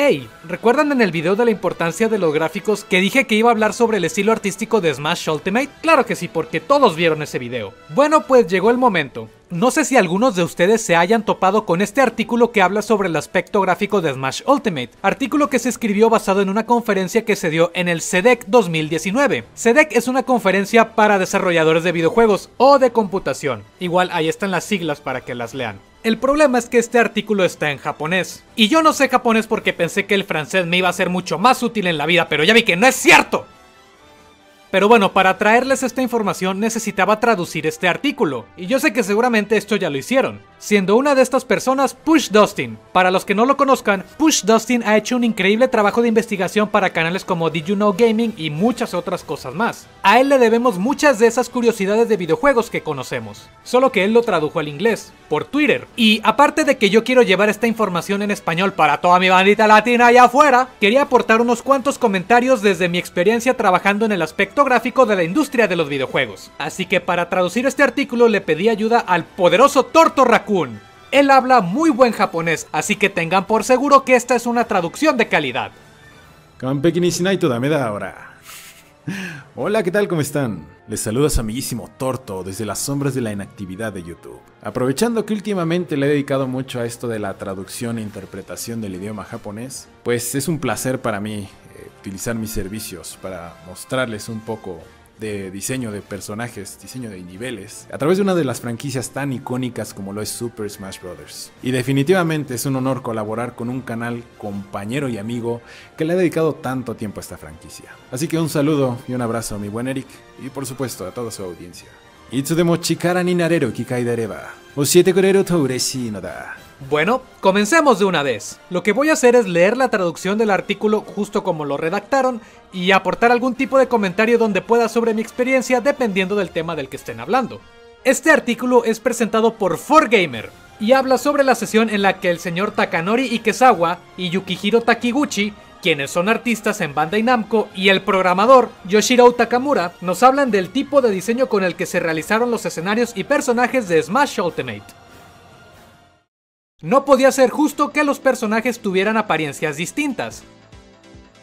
Hey, ¿recuerdan en el video de la importancia de los gráficos que dije que iba a hablar sobre el estilo artístico de Smash Ultimate? Claro que sí, porque todos vieron ese video. Bueno, pues llegó el momento. No sé si algunos de ustedes se hayan topado con este artículo que habla sobre el aspecto gráfico de Smash Ultimate, artículo que se escribió basado en una conferencia que se dio en el CEDEC 2019. CEDEC es una conferencia para desarrolladores de videojuegos o de computación. Igual ahí están las siglas para que las lean. El problema es que este artículo está en japonés. Y yo no sé japonés porque pensé que el francés me iba a ser mucho más útil en la vida, pero ya vi que no es cierto. Pero bueno, para traerles esta información necesitaba traducir este artículo, y yo sé que seguramente esto ya lo hicieron, siendo una de estas personas Push Dustin. Para los que no lo conozcan, Push Dustin ha hecho un increíble trabajo de investigación para canales como Did You Know Gaming y muchas otras cosas más. A él le debemos muchas de esas curiosidades de videojuegos que conocemos, solo que él lo tradujo al inglés, por Twitter. Y aparte de que yo quiero llevar esta información en español para toda mi bandita latina allá afuera, quería aportar unos cuantos comentarios desde mi experiencia trabajando en el aspecto gráfico de la industria de los videojuegos. Así que para traducir este artículo le pedí ayuda al poderoso Torto Raccoon. Él habla muy buen japonés, así que tengan por seguro que esta es una traducción de calidad. Hola, ¿qué tal? ¿Cómo están? Les saluda su amiguísimo Torto desde las sombras de la inactividad de YouTube. Aprovechando que últimamente le he dedicado mucho a esto de la traducción e interpretación del idioma japonés, pues es un placer para mí utilizar mis servicios para mostrarles un poco de diseño de personajes, diseño de niveles, a través de una de las franquicias tan icónicas como lo es Super Smash Bros. Y definitivamente es un honor colaborar con un canal compañero y amigo que le ha dedicado tanto tiempo a esta franquicia. Así que un saludo y un abrazo a mi buen Eric y por supuesto a toda su audiencia. Itsudemo chikara ni nareru kikai dareba. Oshiete kurero to ureshii no da. Bueno, comencemos de una vez. Lo que voy a hacer es leer la traducción del artículo justo como lo redactaron y aportar algún tipo de comentario donde pueda sobre mi experiencia dependiendo del tema del que estén hablando. Este artículo es presentado por 4Gamer y habla sobre la sesión en la que el señor Takanori Ikesawa y Yukihiro Takiguchi quienes son artistas en Bandai Namco, y el programador Yoshiro Takamura nos hablan del tipo de diseño con el que se realizaron los escenarios y personajes de Smash Ultimate. No podía ser justo que los personajes tuvieran apariencias distintas.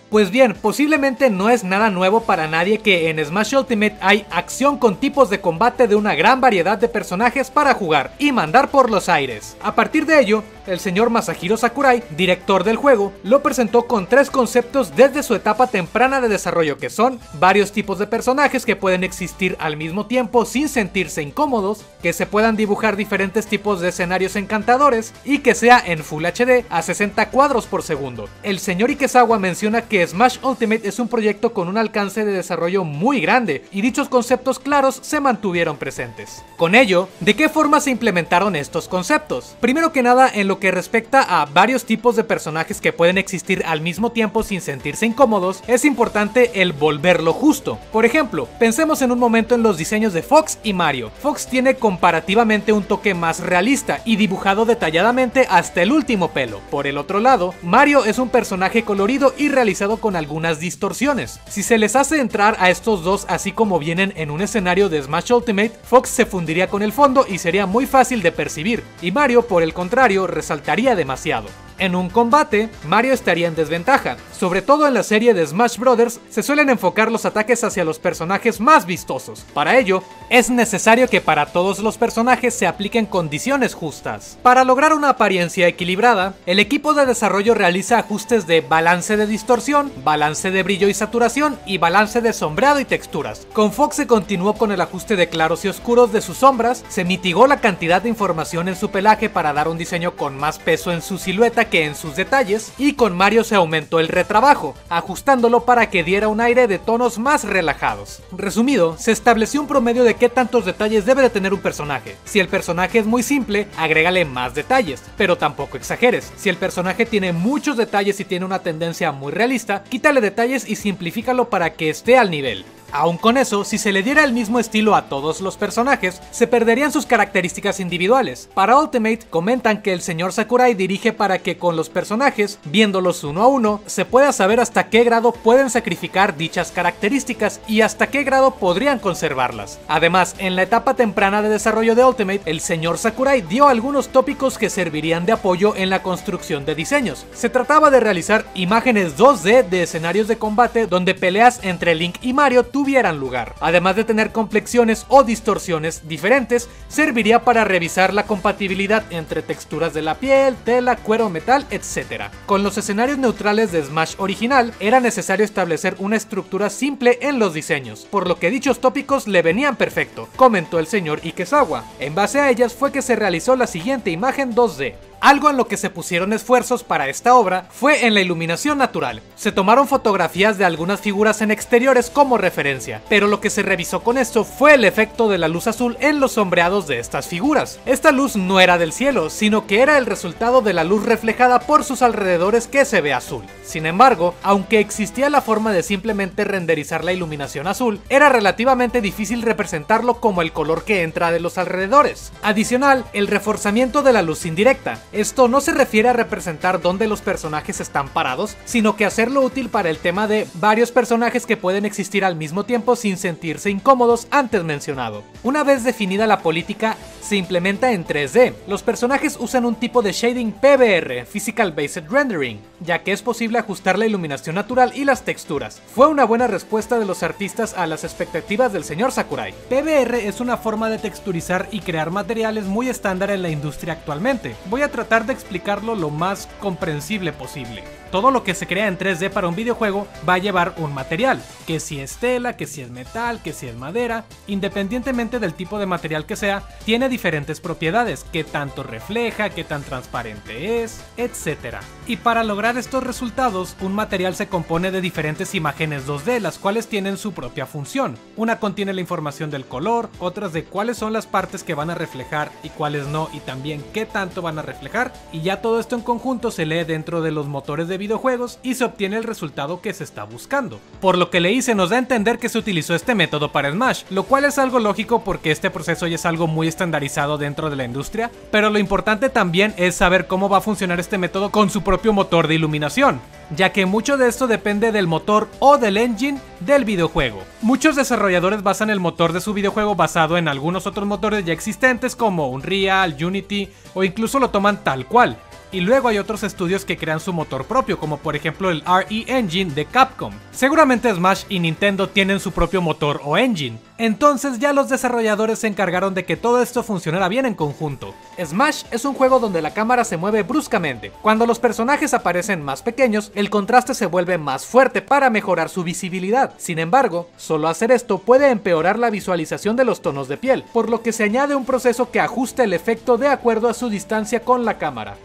Pues bien, posiblemente no es nada nuevo para nadie que en Smash Ultimate hay acción con tipos de combate de una gran variedad de personajes para jugar y mandar por los aires. A partir de ello, el señor Masahiro Sakurai, director del juego, lo presentó con tres conceptos desde su etapa temprana de desarrollo que son varios tipos de personajes que pueden existir al mismo tiempo sin sentirse incómodos, que se puedan dibujar diferentes tipos de escenarios encantadores y que sea en Full HD a 60 cuadros por segundo. El señor Ikesawa menciona que Smash Ultimate es un proyecto con un alcance de desarrollo muy grande y dichos conceptos claros se mantuvieron presentes. Con ello, ¿de qué forma se implementaron estos conceptos? Primero que nada en lo que respecta a varios tipos de personajes que pueden existir al mismo tiempo sin sentirse incómodos, es importante el volverlo justo. Por ejemplo, pensemos en un momento en los diseños de Fox y Mario. Fox tiene comparativamente un toque más realista y dibujado detalladamente hasta el último pelo. Por el otro lado, Mario es un personaje colorido y realizado con algunas distorsiones. Si se les hace entrar a estos dos así como vienen en un escenario de Smash Ultimate, Fox se fundiría con el fondo y sería muy fácil de percibir, y Mario por el contrario saltaría demasiado. En un combate, Mario estaría en desventaja. Sobre todo en la serie de Smash Bros. se suelen enfocar los ataques hacia los personajes más vistosos. Para ello, es necesario que para todos los personajes se apliquen condiciones justas. Para lograr una apariencia equilibrada, el equipo de desarrollo realiza ajustes de balance de distorsión, balance de brillo y saturación y balance de sombreado y texturas. Con Fox se continuó con el ajuste de claros y oscuros de sus sombras, se mitigó la cantidad de información en su pelaje para dar un diseño con más peso en su silueta que en sus detalles, y con Mario se aumentó el retrabajo, ajustándolo para que diera un aire de tonos más relajados. Resumido, se estableció un promedio de qué tantos detalles debe de tener un personaje. Si el personaje es muy simple, agrégale más detalles, pero tampoco exageres. Si el personaje tiene muchos detalles y tiene una tendencia muy realista, quítale detalles y simplifícalo para que esté al nivel. Aun con eso, si se le diera el mismo estilo a todos los personajes, se perderían sus características individuales. Para Ultimate, comentan que el señor Sakurai dirige para que con los personajes, viéndolos uno a uno, se pueda saber hasta qué grado pueden sacrificar dichas características y hasta qué grado podrían conservarlas. Además, en la etapa temprana de desarrollo de Ultimate, el señor Sakurai dio algunos tópicos que servirían de apoyo en la construcción de diseños. Se trataba de realizar imágenes 2D de escenarios de combate donde peleas entre Link y Mario tuvieran lugar. Además de tener complexiones o distorsiones diferentes, serviría para revisar la compatibilidad entre texturas de la piel, tela, cuero, metal, etc. Con los escenarios neutrales de Smash original, era necesario establecer una estructura simple en los diseños, por lo que dichos tópicos le venían perfecto, comentó el señor Ikesawa. En base a ellas fue que se realizó la siguiente imagen 2D. Algo en lo que se pusieron esfuerzos para esta obra fue en la iluminación natural. Se tomaron fotografías de algunas figuras en exteriores como referencia, pero lo que se revisó con esto fue el efecto de la luz azul en los sombreados de estas figuras. Esta luz no era del cielo, sino que era el resultado de la luz reflejada por sus alrededores que se ve azul. Sin embargo, aunque existía la forma de simplemente renderizar la iluminación azul, era relativamente difícil representarlo como el color que entra de los alrededores. Adicional, el reforzamiento de la luz indirecta. Esto no se refiere a representar dónde los personajes están parados, sino que hacerlo útil para el tema de varios personajes que pueden existir al mismo tiempo sin sentirse incómodos antes mencionado. Una vez definida la política, se implementa en 3D. Los personajes usan un tipo de shading PBR, Physical Based Rendering, ya que es posible ajustar la iluminación natural y las texturas. Fue una buena respuesta de los artistas a las expectativas del señor Sakurai. PBR es una forma de texturizar y crear materiales muy estándar en la industria actualmente. Voy a tratar de explicarlo lo más comprensible posible. Todo lo que se crea en 3D para un videojuego va a llevar un material, que si es tela, que si es metal, que si es madera, independientemente del tipo de material que sea, tiene diferentes propiedades, que tanto refleja, que tan transparente es, etc. Y para lograr estos resultados, un material se compone de diferentes imágenes 2D, las cuales tienen su propia función. Una contiene la información del color, otras de cuáles son las partes que van a reflejar y cuáles no, y también qué tanto van a reflejar, y ya todo esto en conjunto se lee dentro de los motores de videojuegos y se obtiene el resultado que se está buscando. Por lo que le hice nos da a entender que se utilizó este método para Smash, lo cual es algo lógico porque este proceso ya es algo muy estandarizado dentro de la industria, pero lo importante también es saber cómo va a funcionar este método con su propio motor de iluminación, ya que mucho de esto depende del motor o del engine del videojuego. Muchos desarrolladores basan el motor de su videojuego basado en algunos otros motores ya existentes como Unreal, Unity o incluso lo toman tal cual, y luego hay otros estudios que crean su motor propio, como por ejemplo el RE Engine de Capcom. Seguramente Smash y Nintendo tienen su propio motor o engine. Entonces ya los desarrolladores se encargaron de que todo esto funcionara bien en conjunto. Smash es un juego donde la cámara se mueve bruscamente. Cuando los personajes aparecen más pequeños, el contraste se vuelve más fuerte para mejorar su visibilidad. Sin embargo, solo hacer esto puede empeorar la visualización de los tonos de piel, por lo que se añade un proceso que ajusta el efecto de acuerdo a su distancia con la cámara.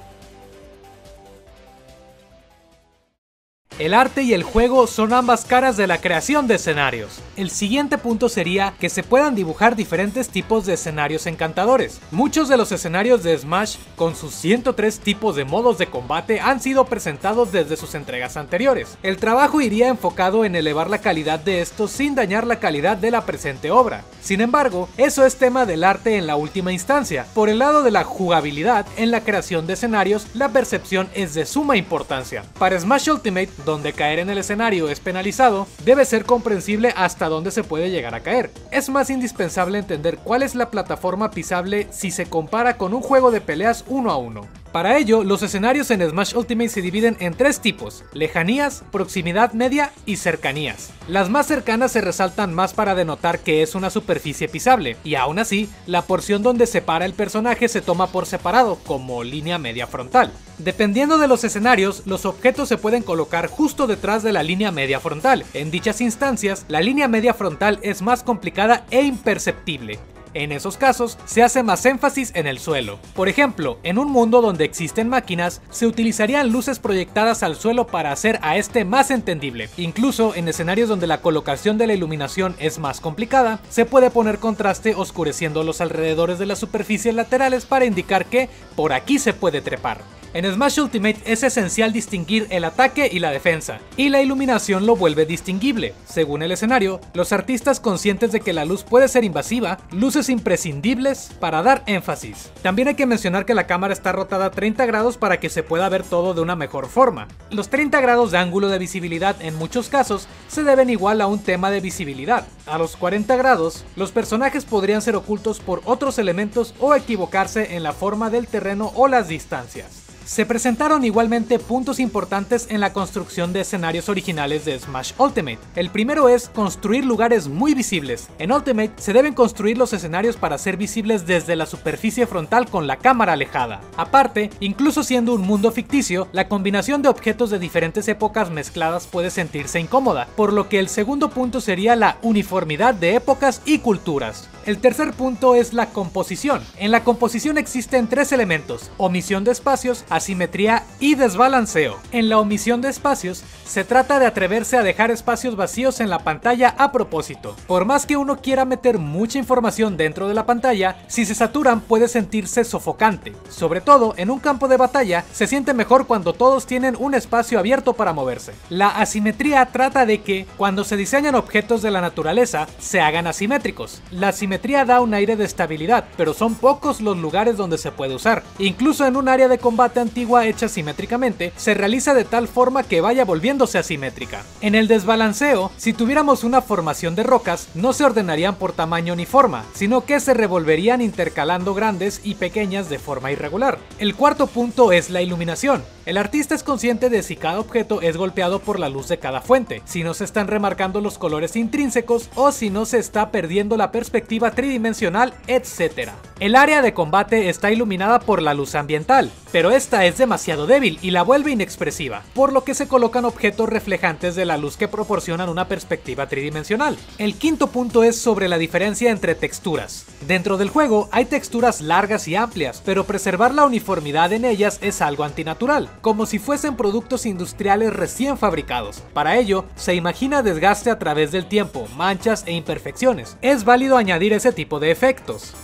El arte y el juego son ambas caras de la creación de escenarios. El siguiente punto sería que se puedan dibujar diferentes tipos de escenarios encantadores. Muchos de los escenarios de Smash, con sus 103 tipos de modos de combate, han sido presentados desde sus entregas anteriores. El trabajo iría enfocado en elevar la calidad de estos sin dañar la calidad de la presente obra. Sin embargo, eso es tema del arte en la última instancia. Por el lado de la jugabilidad, en la creación de escenarios, la percepción es de suma importancia. Para Smash Ultimate, donde caer en el escenario es penalizado, debe ser comprensible hasta dónde se puede llegar a caer. Es más indispensable entender cuál es la plataforma pisable si se compara con un juego de peleas uno a uno. Para ello, los escenarios en Smash Ultimate se dividen en tres tipos, lejanías, proximidad media y cercanías. Las más cercanas se resaltan más para denotar que es una superficie pisable, y aún así, la porción donde se para el personaje se toma por separado, como línea media frontal. Dependiendo de los escenarios, los objetos se pueden colocar justo detrás de la línea media frontal. En dichas instancias, la línea media frontal es más complicada e imperceptible. En esos casos, se hace más énfasis en el suelo. Por ejemplo, en un mundo donde existen máquinas, se utilizarían luces proyectadas al suelo para hacer a este más entendible. Incluso en escenarios donde la colocación de la iluminación es más complicada, se puede poner contraste oscureciendo los alrededores de las superficies laterales para indicar que por aquí se puede trepar. En Smash Ultimate es esencial distinguir el ataque y la defensa, y la iluminación lo vuelve distinguible. Según el escenario, los artistas conscientes de que la luz puede ser invasiva, luces imprescindibles para dar énfasis. También hay que mencionar que la cámara está rotada a 30 grados para que se pueda ver todo de una mejor forma. Los 30 grados de ángulo de visibilidad en muchos casos se deben igual a un tema de visibilidad. A los 40 grados, los personajes podrían ser ocultos por otros elementos o equivocarse en la forma del terreno o las distancias. Se presentaron igualmente puntos importantes en la construcción de escenarios originales de Smash Ultimate. El primero es construir lugares muy visibles. En Ultimate se deben construir los escenarios para ser visibles desde la superficie frontal con la cámara alejada. Aparte, incluso siendo un mundo ficticio, la combinación de objetos de diferentes épocas mezcladas puede sentirse incómoda, por lo que el segundo punto sería la uniformidad de épocas y culturas. El tercer punto es la composición. En la composición existen tres elementos, omisión de espacios, asimetría y desbalanceo. En la omisión de espacios, se trata de atreverse a dejar espacios vacíos en la pantalla a propósito. Por más que uno quiera meter mucha información dentro de la pantalla, si se saturan puede sentirse sofocante. Sobre todo, en un campo de batalla, se siente mejor cuando todos tienen un espacio abierto para moverse. La asimetría trata de que, cuando se diseñan objetos de la naturaleza, se hagan asimétricos. La simetría da un aire de estabilidad, pero son pocos los lugares donde se puede usar. Incluso en un área de combate antigua hecha simétricamente, se realiza de tal forma que vaya volviéndose asimétrica. En el desbalanceo, si tuviéramos una formación de rocas, no se ordenarían por tamaño ni forma, sino que se revolverían intercalando grandes y pequeñas de forma irregular. El cuarto punto es la iluminación. El artista es consciente de si cada objeto es golpeado por la luz de cada fuente, si no se están remarcando los colores intrínsecos o si no se está perdiendo la perspectiva tridimensional, etc. El área de combate está iluminada por la luz ambiental, pero esta es demasiado débil y la vuelve inexpresiva, por lo que se colocan objetos reflejantes de la luz que proporcionan una perspectiva tridimensional. El quinto punto es sobre la diferencia entre texturas. Dentro del juego hay texturas largas y amplias, pero preservar la uniformidad en ellas es algo antinatural, como si fuesen productos industriales recién fabricados. Para ello, se imagina desgaste a través del tiempo, manchas e imperfecciones. Es válido añadir ese tipo de efectos.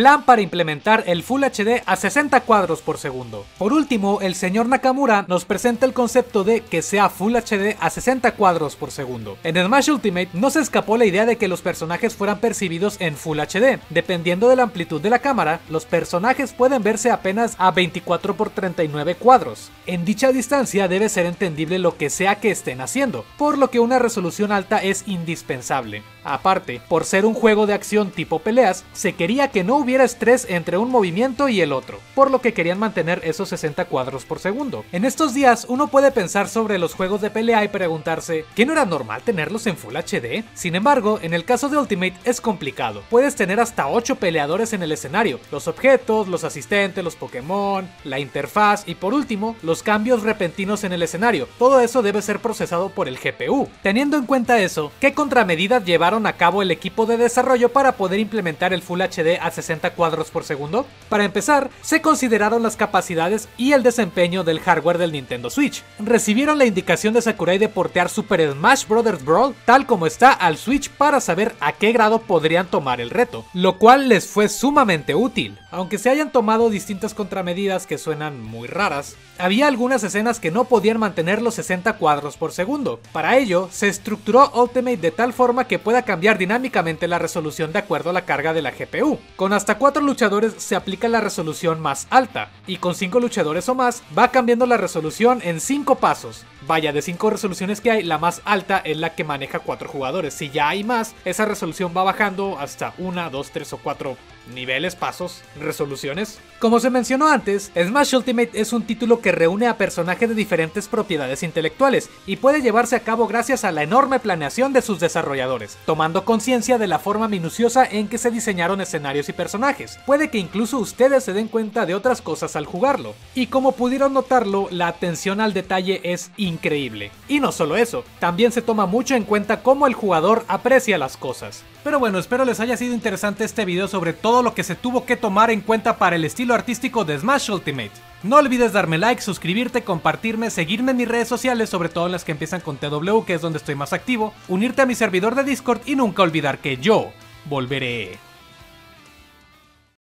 Plan para implementar el Full HD a 60 cuadros por segundo. Por último, el señor Nakamura nos presenta el concepto de que sea Full HD a 60 cuadros por segundo. En Smash Ultimate no se escapó la idea de que los personajes fueran percibidos en Full HD. Dependiendo de la amplitud de la cámara, los personajes pueden verse apenas a 24 por 39 cuadros. En dicha distancia debe ser entendible lo que sea que estén haciendo, por lo que una resolución alta es indispensable. Aparte, por ser un juego de acción tipo peleas, se quería que no hubiera estrés entre un movimiento y el otro, por lo que querían mantener esos 60 cuadros por segundo. En estos días uno puede pensar sobre los juegos de pelea y preguntarse, ¿qué no era normal tenerlos en Full HD? Sin embargo, en el caso de Ultimate es complicado. Puedes tener hasta 8 peleadores en el escenario, los objetos, los asistentes, los Pokémon, la interfaz y por último, los cambios repentinos en el escenario. Todo eso debe ser procesado por el GPU. Teniendo en cuenta eso, ¿qué contramedidas llevaron a cabo el equipo de desarrollo para poder implementar el Full HD a 60 cuadros por segundo? Para empezar, se consideraron las capacidades y el desempeño del hardware del Nintendo Switch. Recibieron la indicación de Sakurai de portear Super Smash Bros. Brawl tal como está al Switch para saber a qué grado podrían tomar el reto, lo cual les fue sumamente útil. Aunque se hayan tomado distintas contramedidas que suenan muy raras, había algunas escenas que no podían mantener los 60 cuadros por segundo. Para ello, se estructuró Ultimate de tal forma que pueda cambiar dinámicamente la resolución de acuerdo a la carga de la GPU. Con hasta 4 luchadores se aplica la resolución más alta, y con 5 luchadores o más va cambiando la resolución en 5 pasos. Vaya, de 5 resoluciones que hay, la más alta es la que maneja 4 jugadores. Si ya hay más, esa resolución va bajando hasta 1, 2, 3 o 4 niveles, pasos, resoluciones. Como se mencionó antes, Smash Ultimate es un título que reúne a personajes de diferentes propiedades intelectuales y puede llevarse a cabo gracias a la enorme planeación de sus desarrolladores, tomando conciencia de la forma minuciosa en que se diseñaron escenarios y personajes. Puede que incluso ustedes se den cuenta de otras cosas al jugarlo. Y como pudieron notarlo, la atención al detalle es increíble. Y no solo eso, también se toma mucho en cuenta cómo el jugador aprecia las cosas. Pero bueno, espero les haya sido interesante este video sobre todo lo que se tuvo que tomar en cuenta para el estilo artístico de Smash Ultimate. No olvides darme like, suscribirte, compartirme, seguirme en mis redes sociales, sobre todo en las que empiezan con TW, que es donde estoy más activo, unirte a mi servidor de Discord y nunca olvidar que yo volveré.